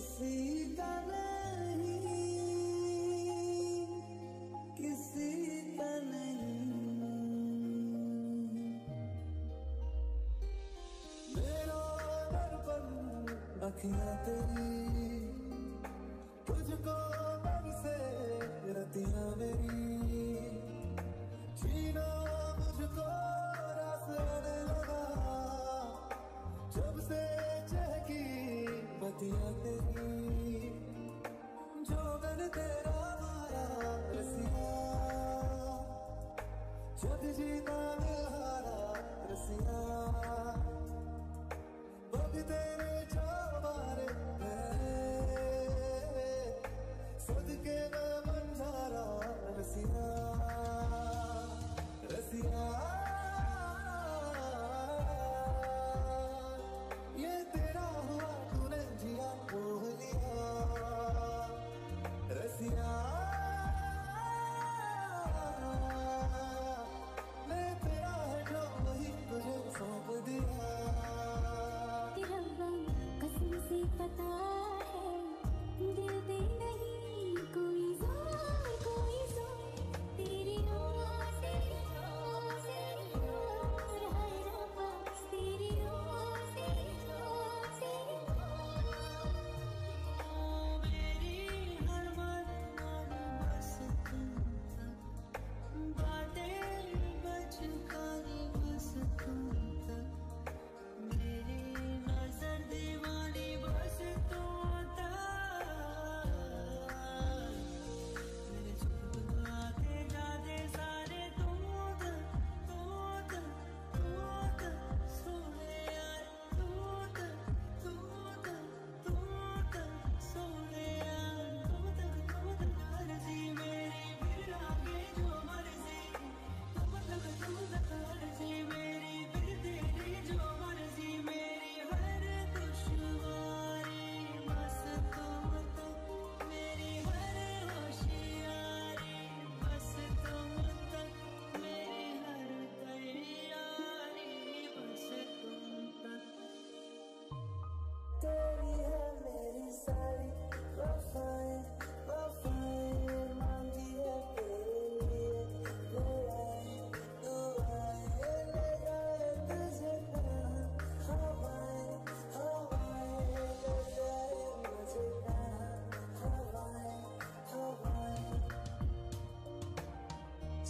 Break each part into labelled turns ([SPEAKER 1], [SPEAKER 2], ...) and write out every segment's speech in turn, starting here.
[SPEAKER 1] किसी का नहीं किसी का नहीं। मेरा अखियाँ तेरी तुझको मन से रतियाँ मेरी। जग जीना मिलहारा रसिया। बग तेरे चावारे सद के बंजारा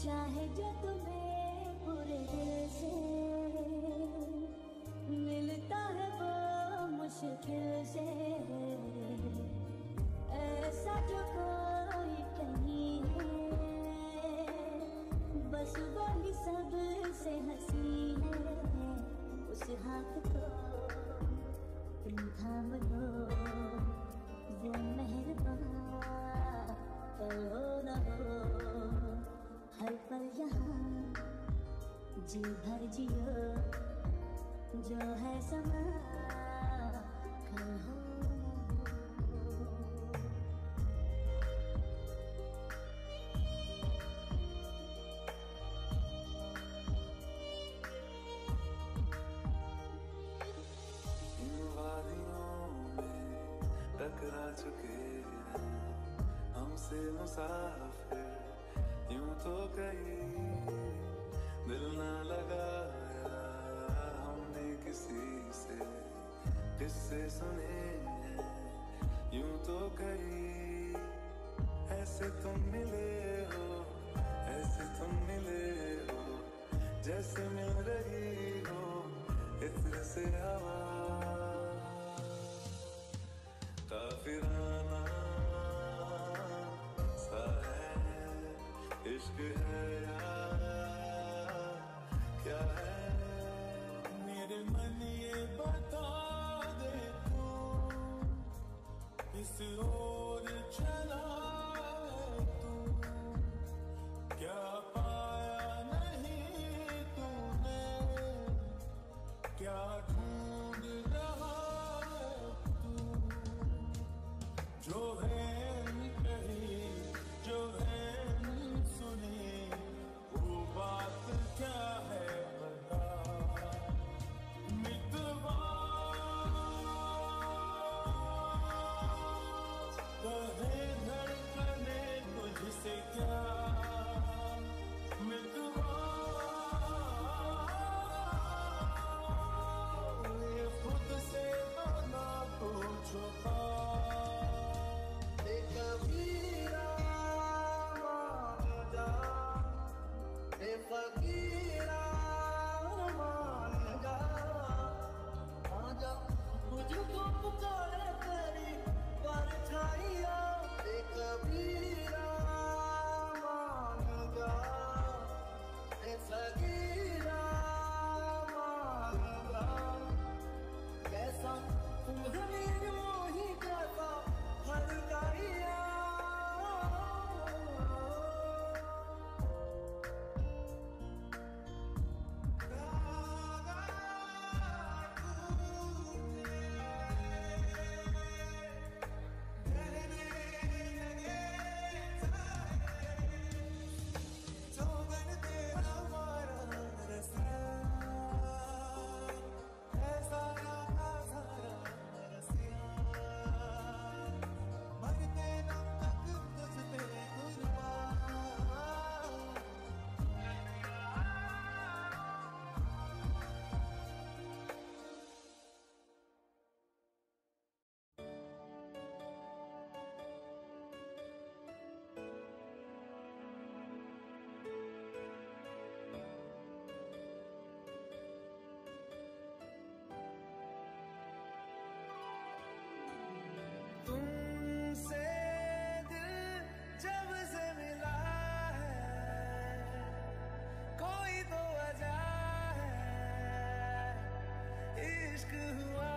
[SPEAKER 2] चाहे जो तुम्हें पूरे दिल से। मिलता है वो मुश्किल से। ऐसा जो कोई कहीं है। बस वही सबसे हँसी है। उस हाथ को तुम थाम लो। वो मेहरबान हो न हो। हर पल यहाँ जी भर जियो जो है समा
[SPEAKER 3] टकरा चुके हैं हमसे मुसाफिर। तो कहीं दिल ना लगाया हमने किसी से, किससे सुने यूँ तो कहीं ऐसे तुम मिले हो, ऐसे तुम मिले हो, जैसे मिल रही हो इत्र से हवा
[SPEAKER 4] फकीरा मान जा।
[SPEAKER 1] आजा मुझको पुकारे तेरी परछाइया मान जा। हुआ